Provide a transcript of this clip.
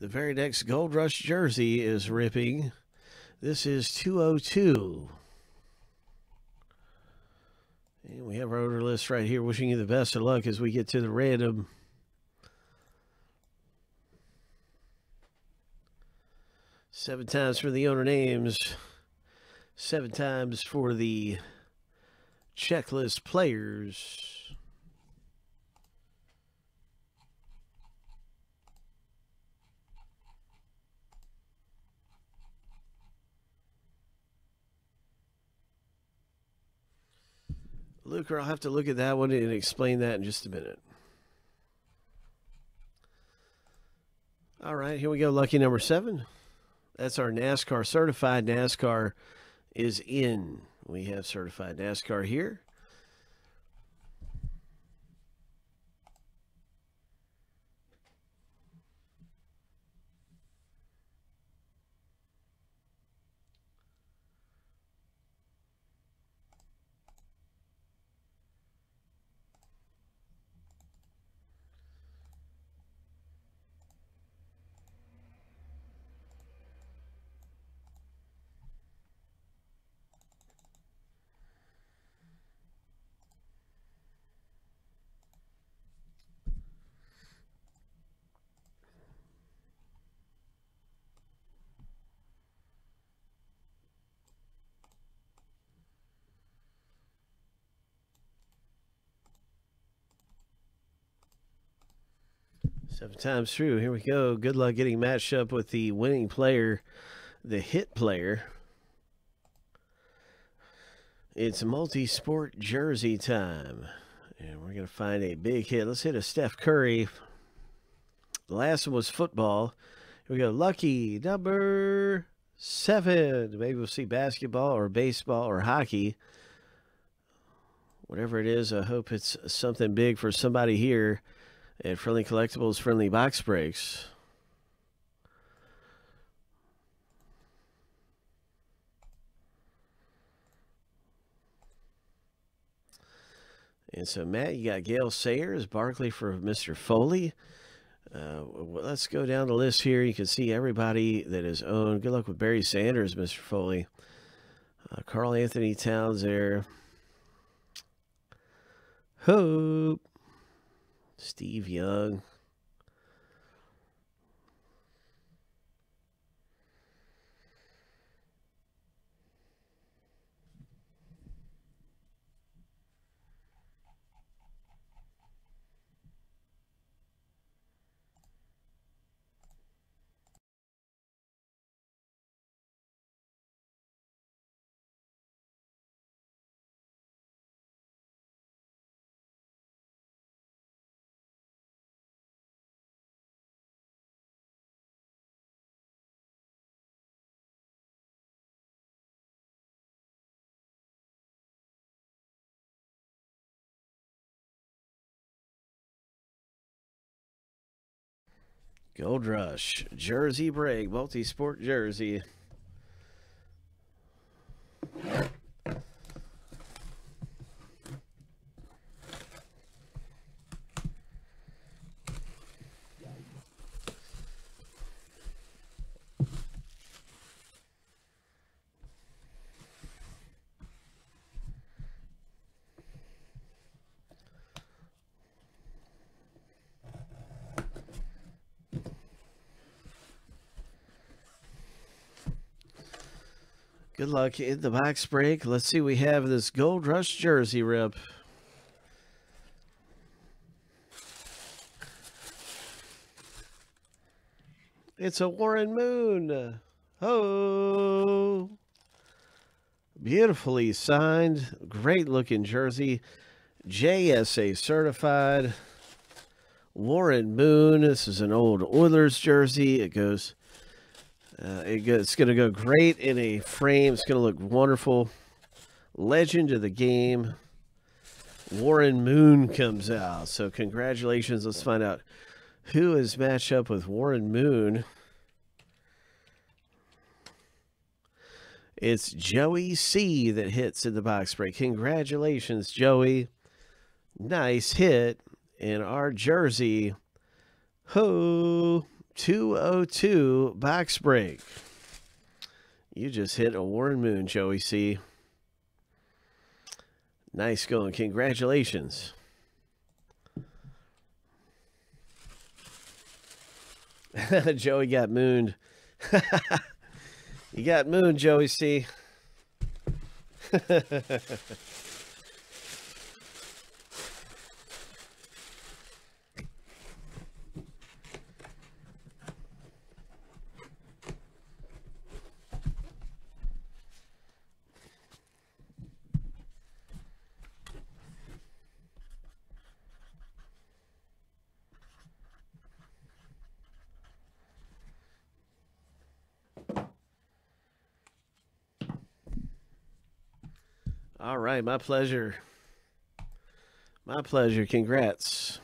The very next Gold Rush jersey is ripping. This is 202. And we have our order list right here. Wishing you the best of luck as we get to the random. Seven times for the owner names. Seven times for the checklist players. Luker, I'll have to look at that one and explain that in just a minute. All right, here we go. Lucky number seven. That's our NASCAR certified. NASCAR is in. We have certified NASCAR here. Seven times through. Here we go. Good luck getting matched up with the winning player, the hit player. It's multi sport jersey time. And we're going to find a big hit. Let's hit a Steph Curry. The last one was football. Here we go. Lucky number seven. Maybe we'll see basketball or baseball or hockey. Whatever it is, I hope it's something big for somebody here at Friendly Collectibles Friendly Box Breaks. And so, Matt, you got Gale Sayers, Barkley for Mr. Foley. Uh, let's go down the list here. You can see everybody that is owned. Good luck with Barry Sanders, Mr. Foley. Uh, Karl Anthony Towns there. Hope. Steve Young. Gold Rush, Jersey Break, multi sport jersey. Good luck in the box break. Let's see. We have this Gold Rush jersey rip. It's a Warren Moon. Oh. Beautifully signed. Great looking jersey. JSA certified. Warren Moon. This is an old Oilers jersey. It goes uh, it it's going to go great in a frame. It's going to look wonderful. Legend of the game. Warren Moon comes out. So congratulations. Let's find out who is matched up with Warren Moon. It's Joey C that hits in the box break. Congratulations, Joey. Nice hit in our jersey. Ho! 202 box break. You just hit a Warren Moon, Joey C. Nice going. Congratulations. Joey got mooned. you got mooned, Joey C. All right, my pleasure. My pleasure. Congrats.